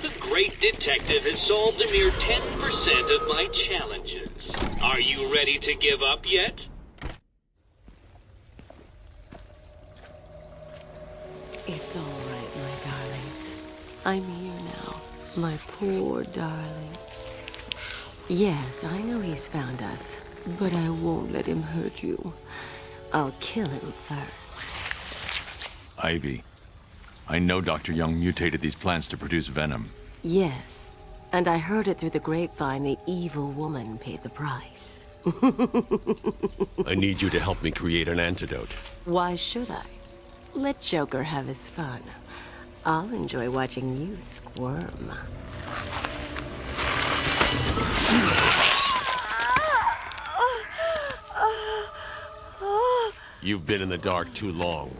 So the great detective has solved a mere 10% of my challenges. Are you ready to give up yet? It's all right, my darlings. I'm here now. My poor darlings. Yes, I know he's found us, but I won't let him hurt you. I'll kill him first. Ivy, I know Dr. Young mutated these plants to produce venom. Yes, and I heard it through the grapevine the evil woman paid the price. I need you to help me create an antidote. Why should I? Let Joker have his fun. I'll enjoy watching you squirm. You've been in the dark too long.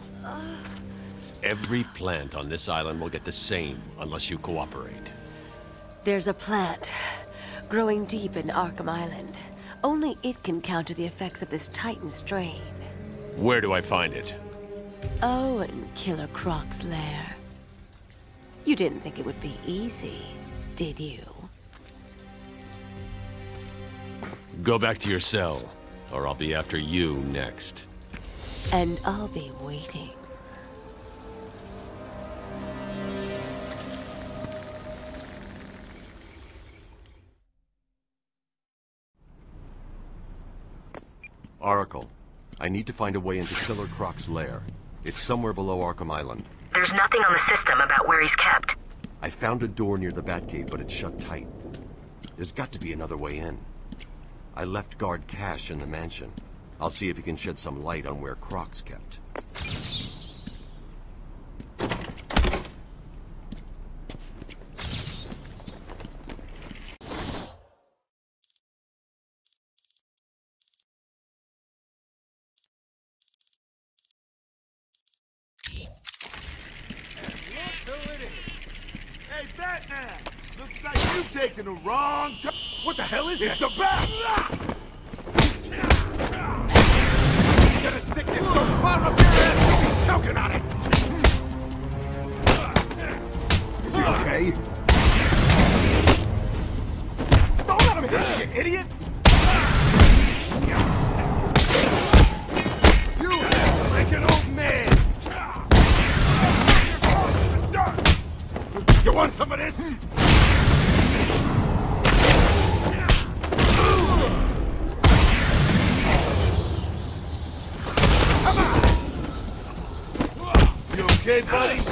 Every plant on this island will get the same unless you cooperate. There's a plant growing deep in Arkham Island. Only it can counter the effects of this Titan strain. Where do I find it? Oh, in Killer Croc's lair. You didn't think it would be easy, did you? Go back to your cell, or I'll be after you next. And I'll be waiting. Oracle, I need to find a way into Killer Croc's lair. It's somewhere below Arkham Island. There's nothing on the system about where he's kept. I found a door near the Batcave, but it's shut tight. There's got to be another way in. I left guard Cash in the mansion. I'll see if he can shed some light on where Croc's kept. Don't let him hit you, you idiot! You like an old man! You want some of this? Okay, buddy?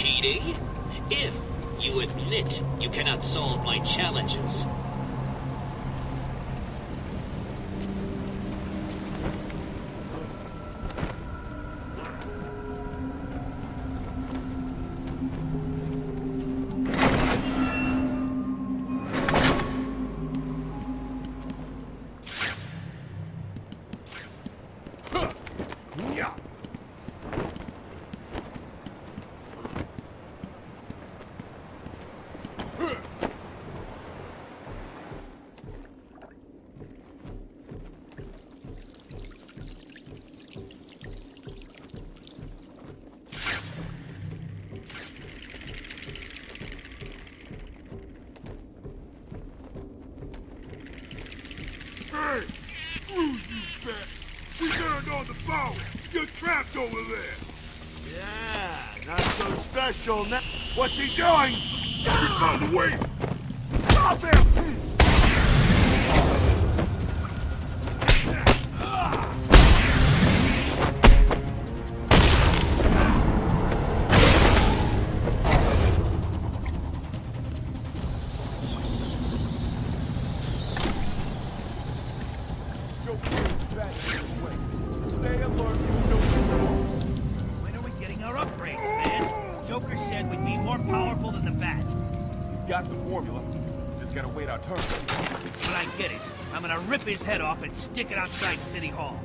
Cheating. If you admit you cannot solve my challenges. Over there! Yeah, not so special now. What's he doing? Out of the way! Stop him! Head off and stick it outside City Hall.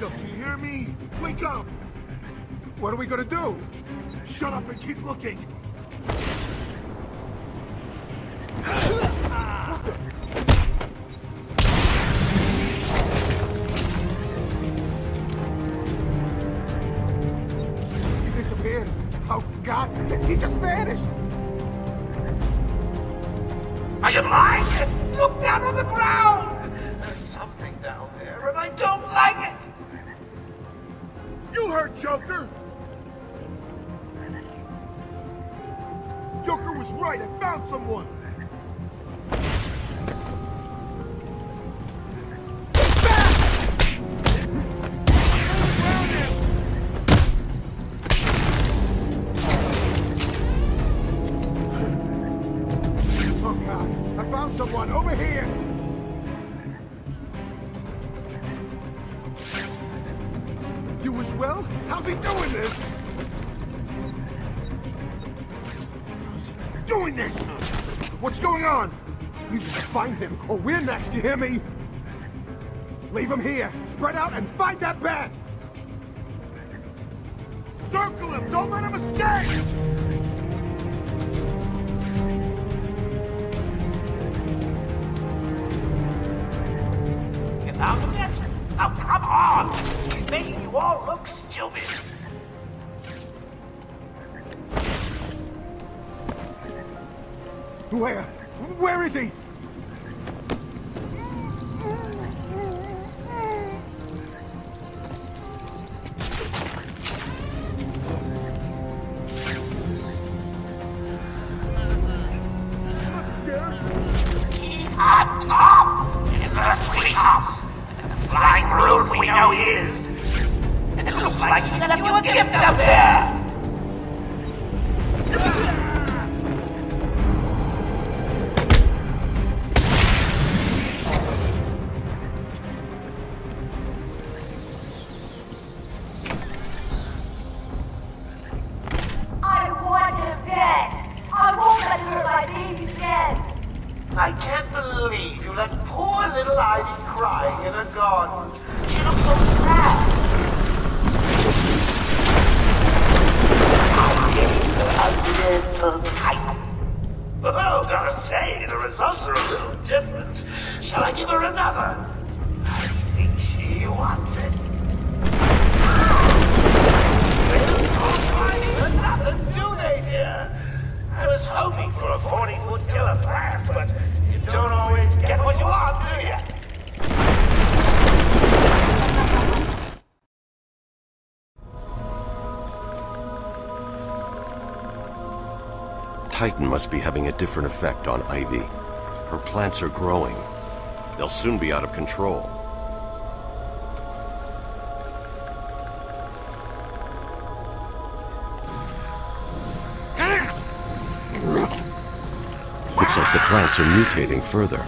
Do you hear me? Wake up! What are we gonna do? Shut up and keep looking! He disappeared. Oh, God. He just vanished. Are you blind? Look down on the ground. Going on? We need to find him, or we're next. You hear me? Leave him here. Spread out and find that bat. Circle him. Don't let him escape. You found him yet? Oh, come on. He's making you all look stupid. Where? Where is he? Titan must be having a different effect on Ivy. Her plants are growing. They'll soon be out of control. Looks like the plants are mutating further.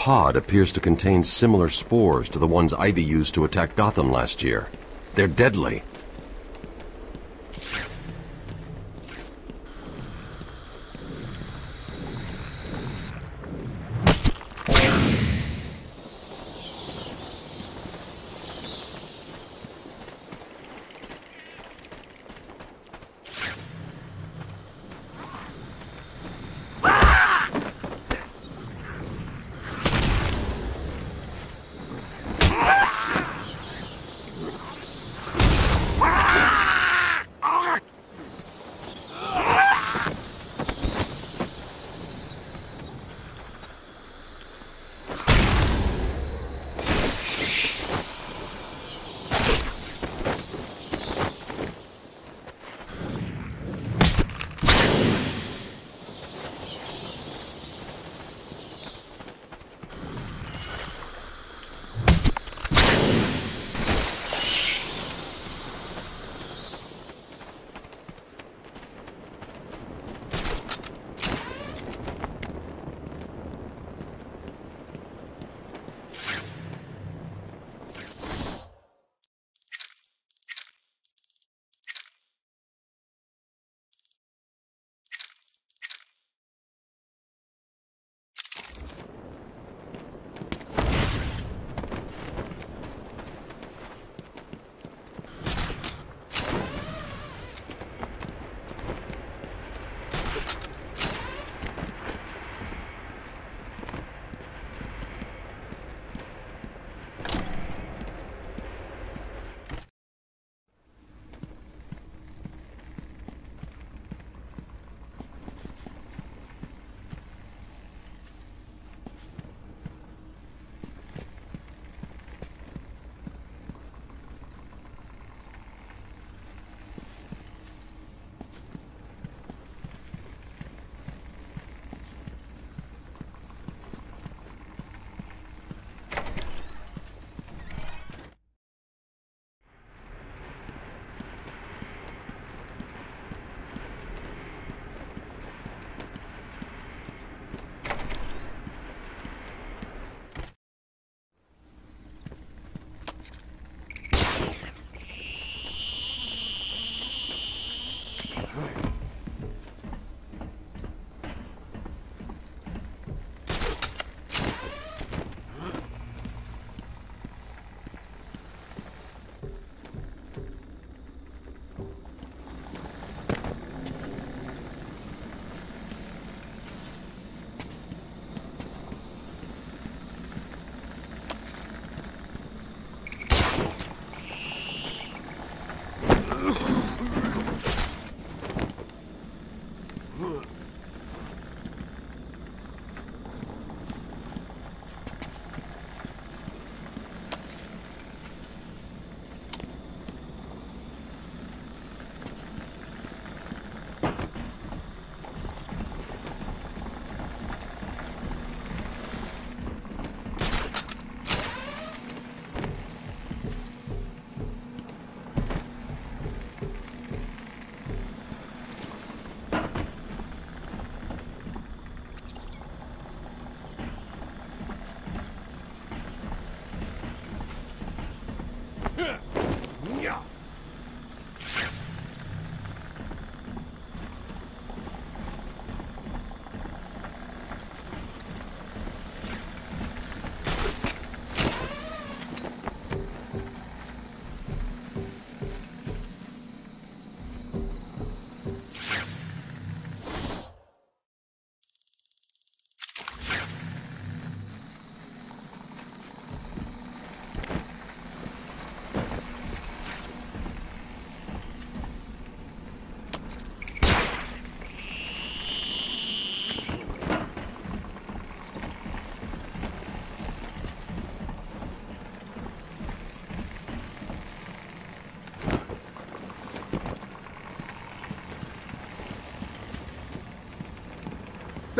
Pod appears to contain similar spores to the ones Ivy used to attack Gotham last year. They're deadly.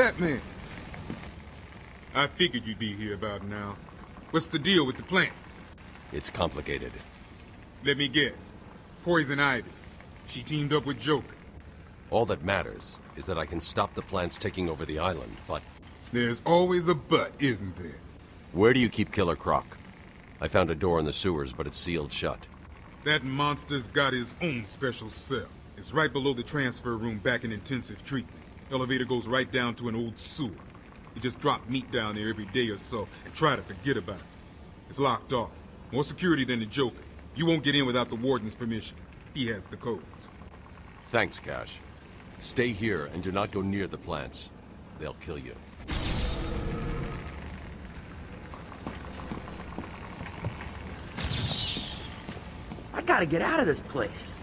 Batman. I figured you'd be here about now. What's the deal with the plants? It's complicated. Let me guess. Poison Ivy. She teamed up with Joker. All that matters is that I can stop the plants taking over the island, but... There's always a but, isn't there? Where do you keep Killer Croc? I found a door in the sewers, but it's sealed shut. That monster's got his own special cell. It's right below the transfer room back in intensive treatment. Elevator goes right down to an old sewer. You just drop meat down there every day or so and try to forget about it. It's locked off. More security than the Joker. You won't get in without the warden's permission. He has the codes. Thanks, Cash. Stay here and do not go near the plants. They'll kill you. I gotta get out of this place.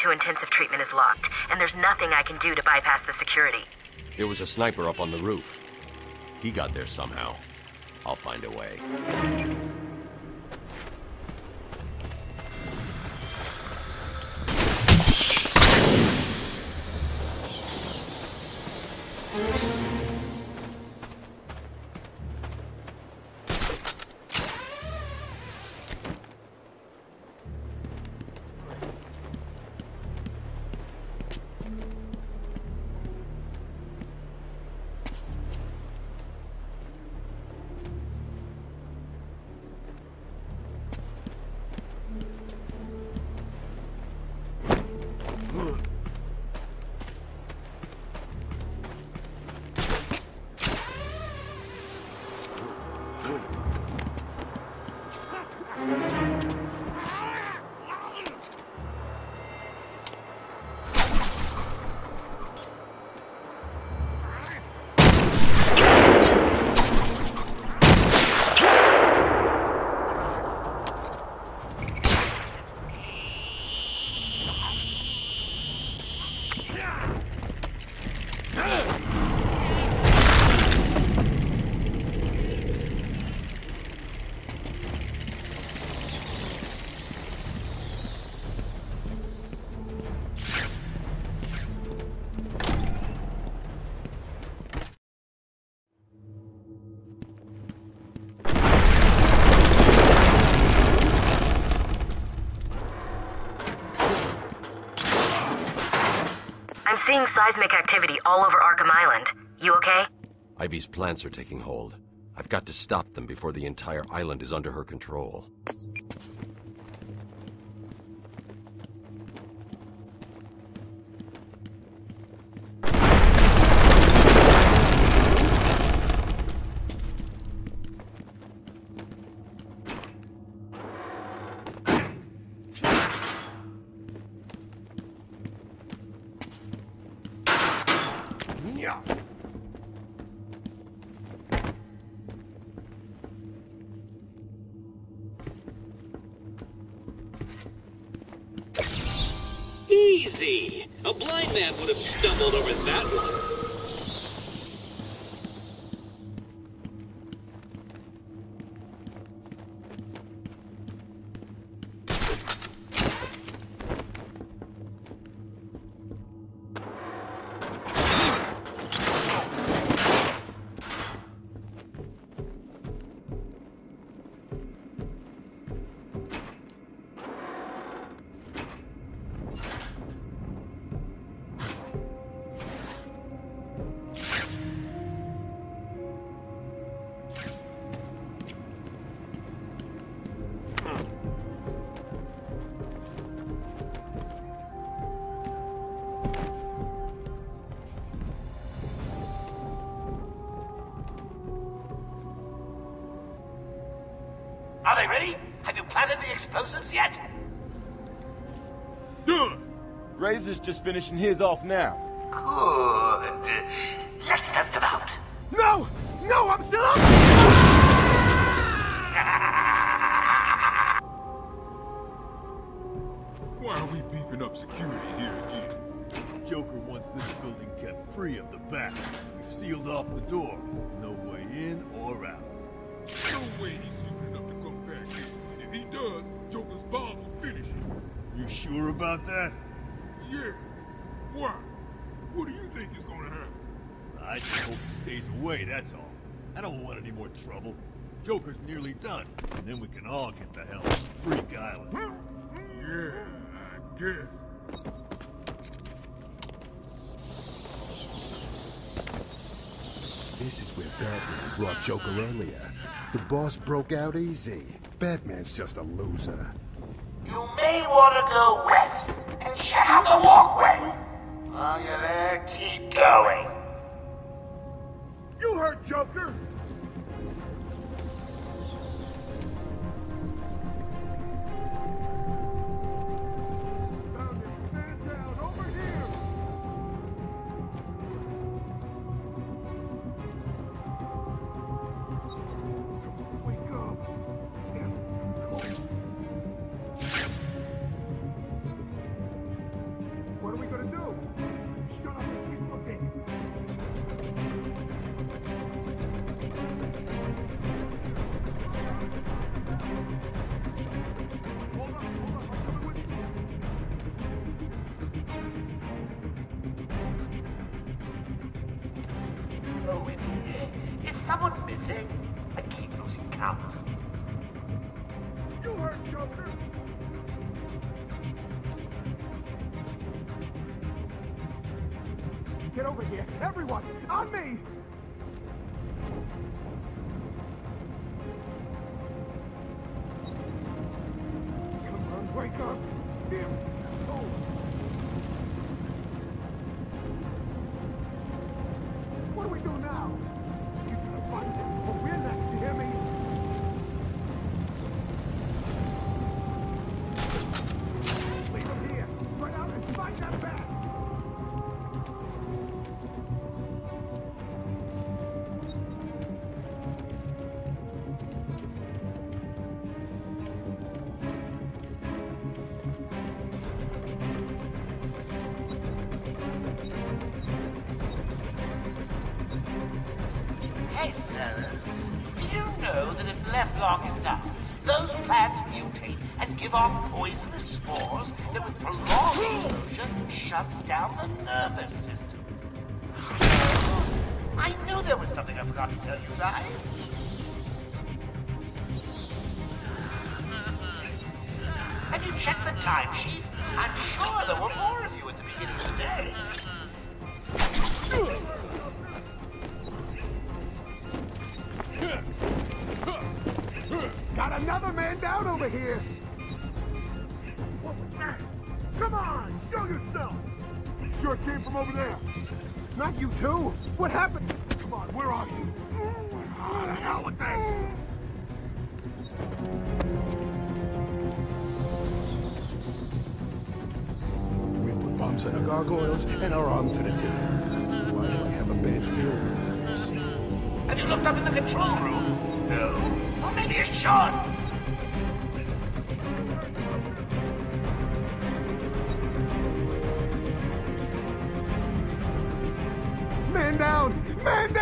Too intensive treatment is locked, and there's nothing I can do to bypass the security. There was a sniper up on the roof. He got there somehow. I'll find a way. Seismic activity all over Arkham Island. You okay? Ivy's plants are taking hold. I've got to stop them before the entire island is under her control. Yet? Done! Razor's just finishing his off now. Sure about that? Yeah. Why? What do you think is gonna happen? I just hope he stays away, that's all. I don't want any more trouble. Joker's nearly done, and then we can all get the hell out of Freak Island. Yeah, I guess. This is where Batman brought Joker earlier. The boss broke out easy. Batman's just a loser. You may want to go west and check out the walkway. While you're there, keep going. You heard Joker! You? I'm sure there were more of you at the beginning of the day. Got another man down over here! Come on, show yourself! Sure came from over there. Not you too. What happened? Bombs on the gargoyles and are armed to the teeth. So why do I have a bad feeling? Have you looked up in the control room? No. Or maybe you should. Man down! Man down!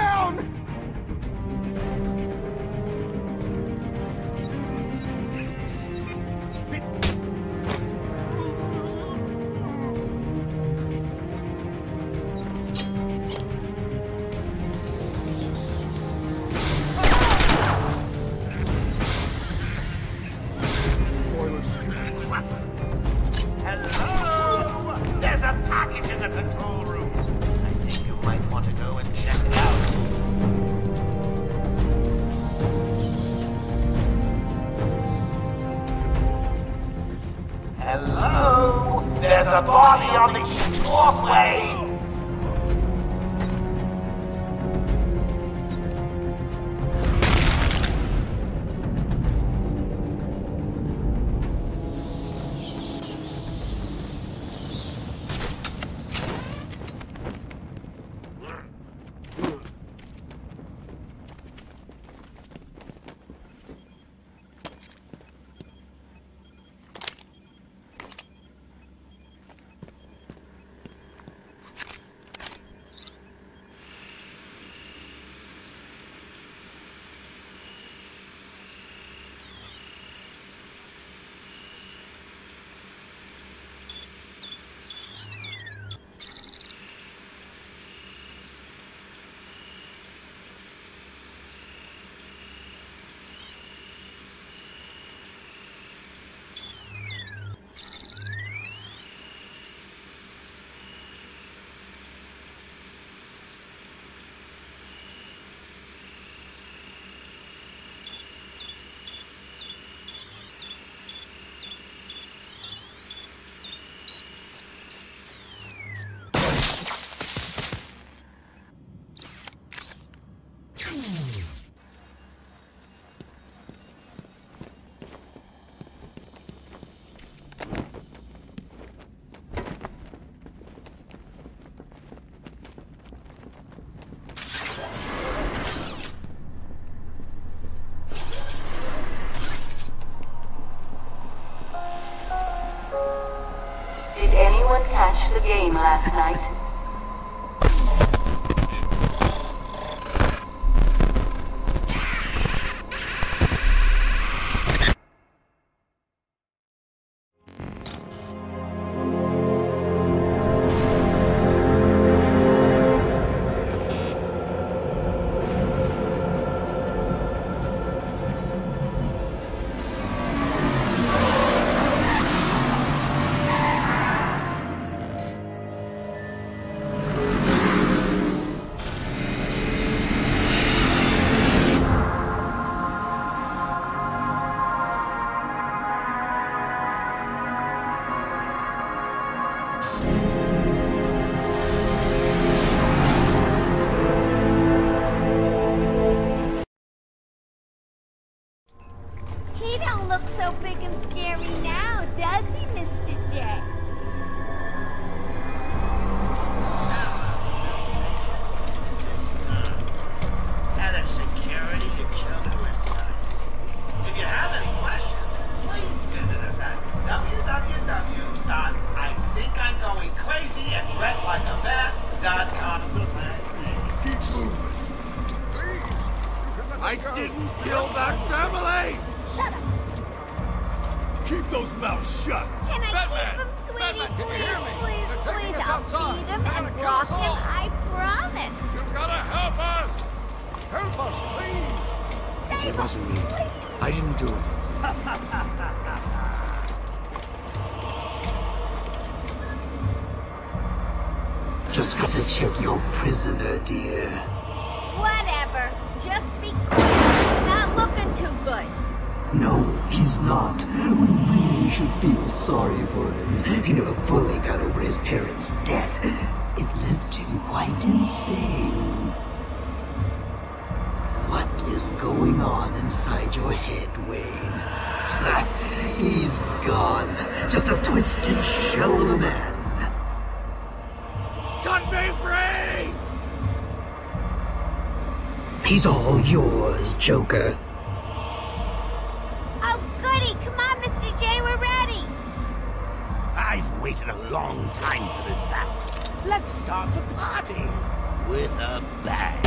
The game last night? Check your prisoner, dear. Whatever. Just be quick. Not looking too good. No, he's not. We really should feel sorry for him. He never fully got over his parents' death. It left him quite insane. What is going on inside your head, Wayne? he's gone. Just a twisted shell of a man. Cut me free! He's all yours, Joker. Oh, goody! Come on, Mr. J, we're ready! I've waited a long time for this, Bats. Let's start the party with a bang.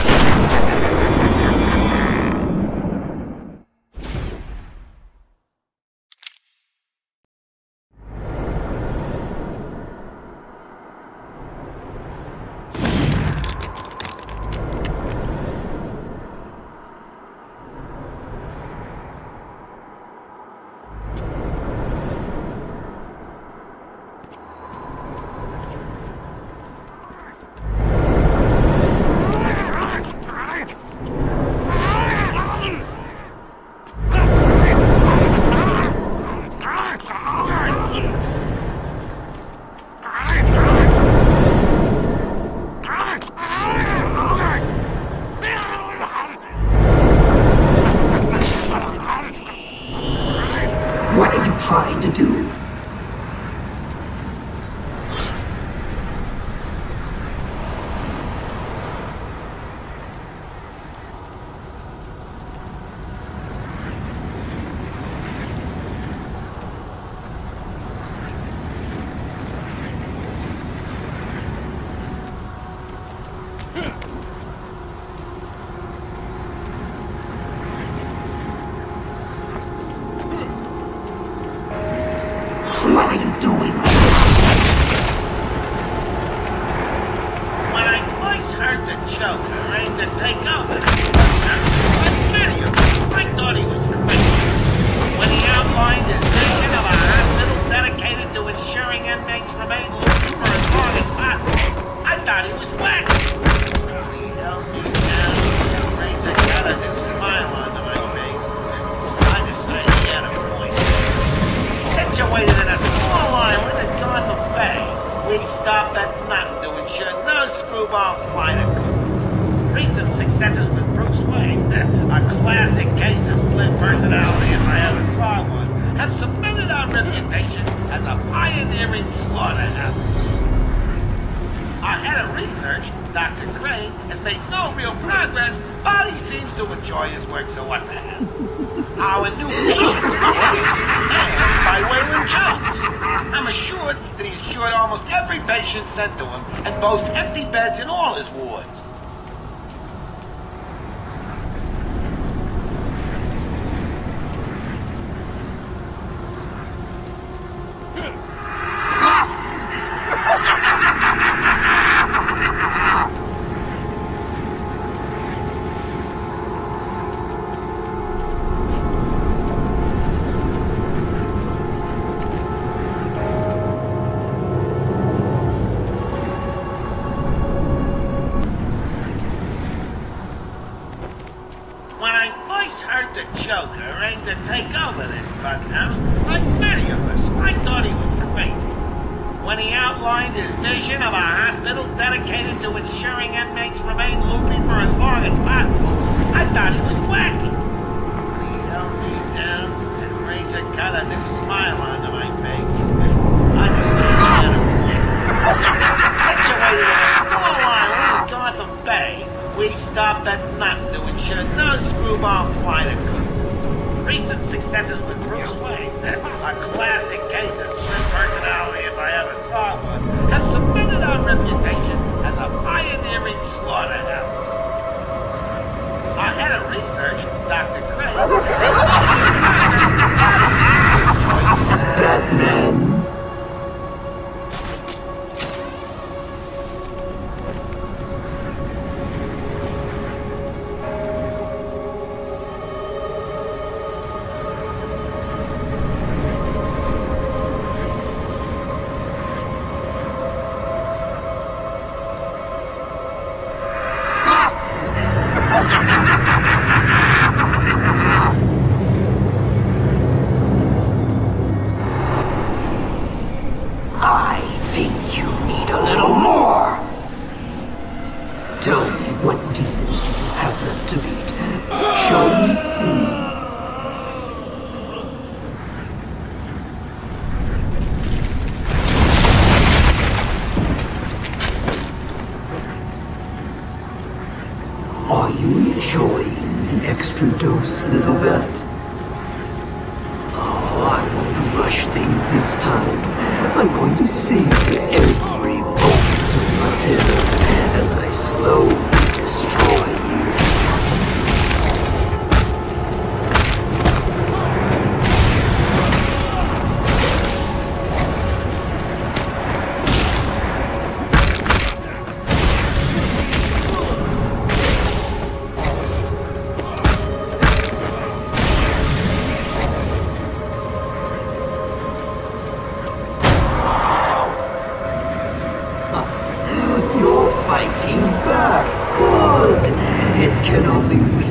he's cured almost every patient sent to him and boasts empty beds in all his wards. Extra You're back. Good. It can only weaken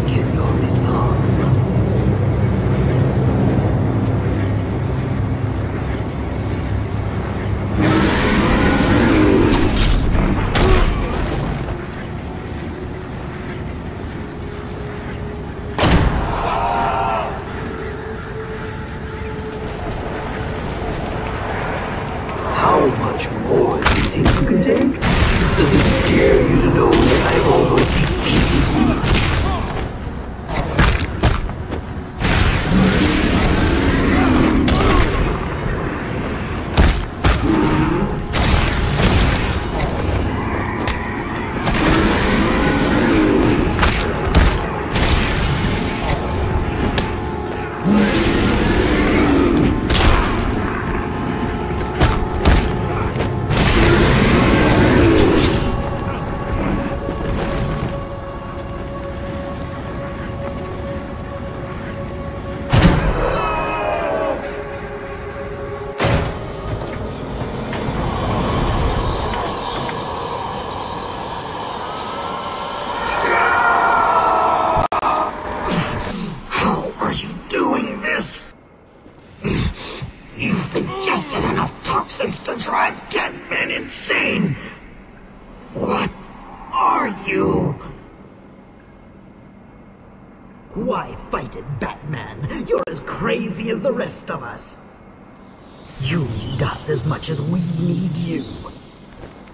Why fight it, Batman? You're as crazy as the rest of us. You need us as much as we need you.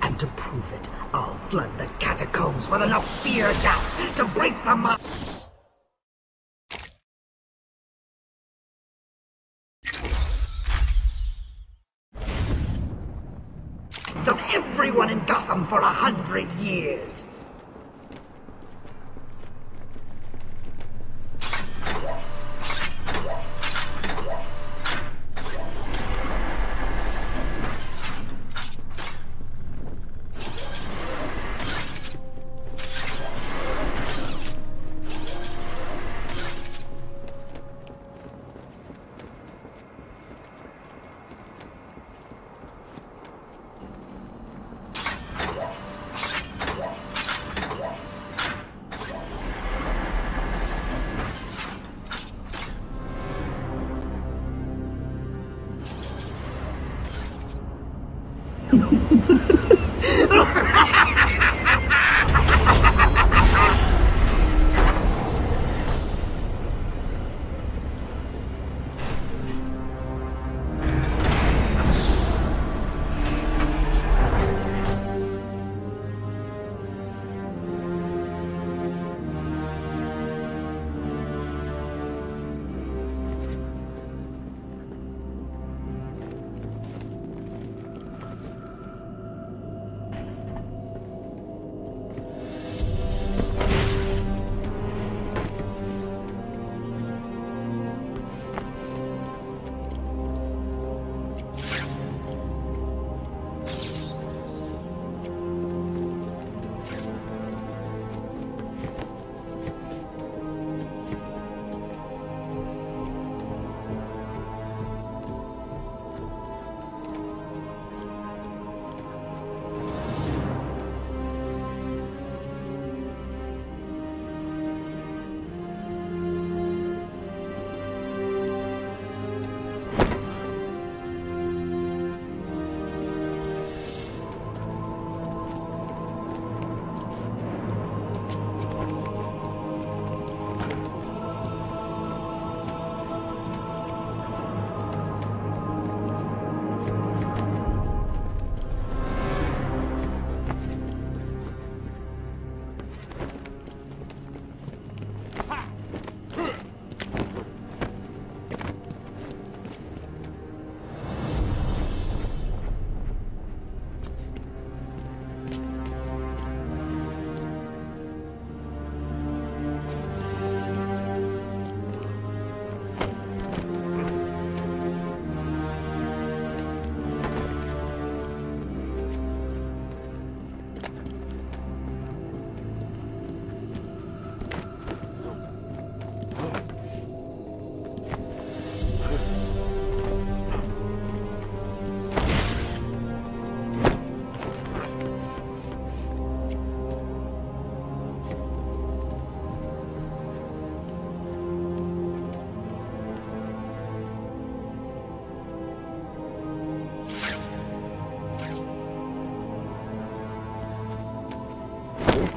And to prove it, I'll flood the catacombs with enough fear gas to break the mind. of everyone in Gotham for a hundred years.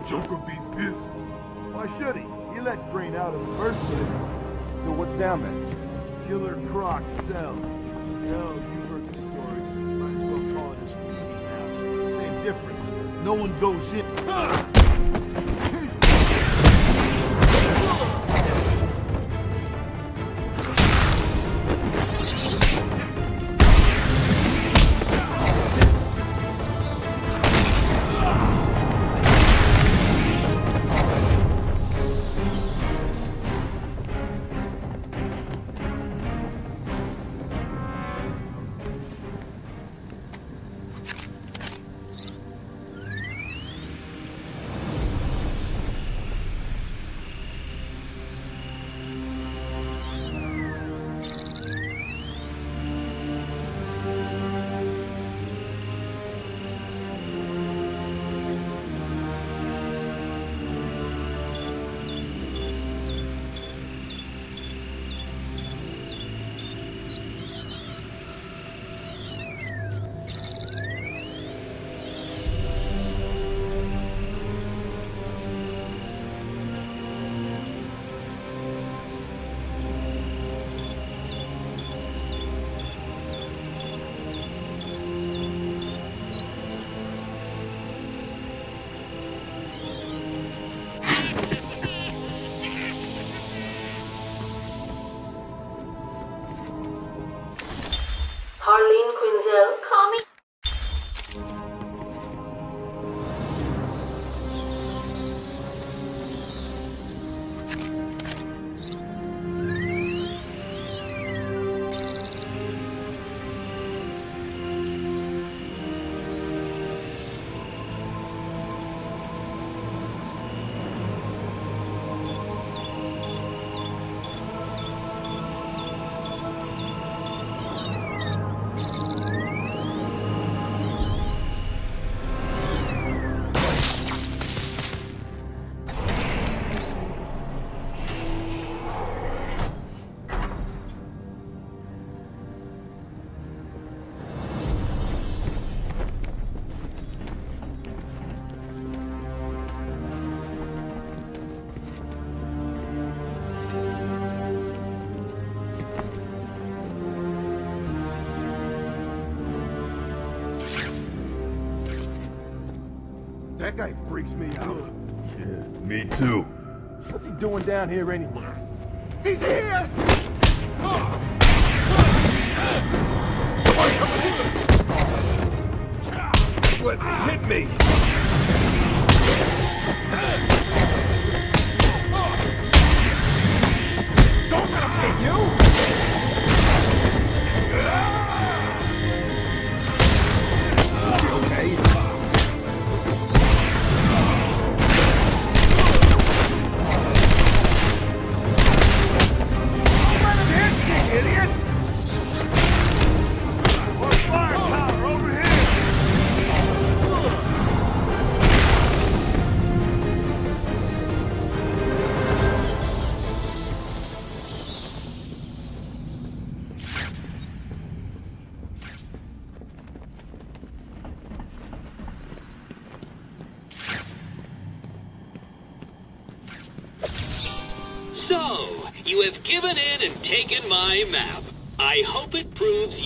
Joker be pissed. Why should he? He let Crane out in the first place. So what's down there? Killer Croc cell. Hell, you heard the stories. Might as well call it feeding house. Same difference. No one goes in. Guy freaks me out. Yeah, me too. What's he doing down here anyway? He's here! What hit me? Don't let him hit you!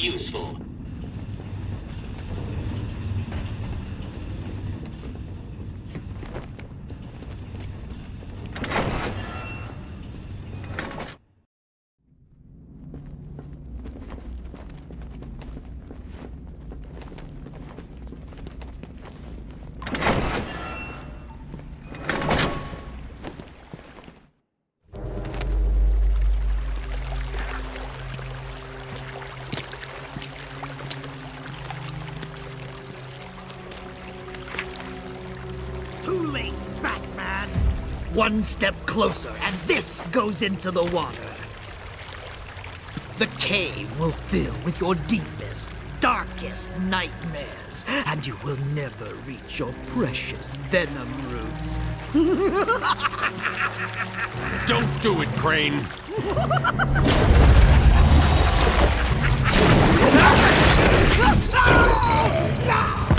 Useful. One step closer, and this goes into the water. The cave will fill with your deepest, darkest nightmares, and you will never reach your precious venom roots. Don't do it, Crane. Yeah.